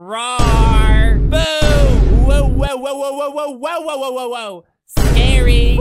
Roar! Boo! Whoa, whoa, whoa, whoa, whoa, whoa, whoa, whoa, whoa, whoa, whoa! Scary!